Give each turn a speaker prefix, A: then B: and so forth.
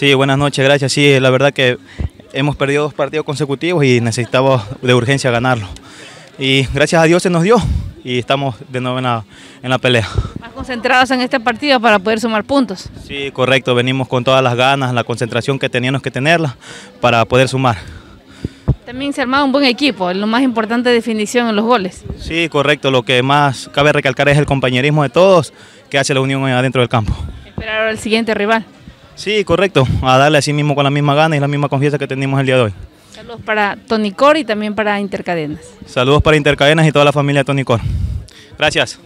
A: Sí, buenas noches, gracias. Sí, la verdad que hemos perdido dos partidos consecutivos y necesitamos de urgencia ganarlo. Y gracias a Dios se nos dio y estamos de nuevo en la, en la pelea.
B: Más concentrados en este partido para poder sumar puntos.
A: Sí, correcto, venimos con todas las ganas, la concentración que teníamos que tenerla para poder sumar.
B: También se ha armado un buen equipo, lo más importante definición en los goles.
A: Sí, correcto, lo que más cabe recalcar es el compañerismo de todos que hace la unión adentro del campo.
B: Esperar al siguiente rival.
A: Sí, correcto, a darle así mismo con la misma gana y la misma confianza que tenemos el día de hoy.
B: Saludos para Tony Cor y también para Intercadenas.
A: Saludos para Intercadenas y toda la familia de Tony Cor. Gracias.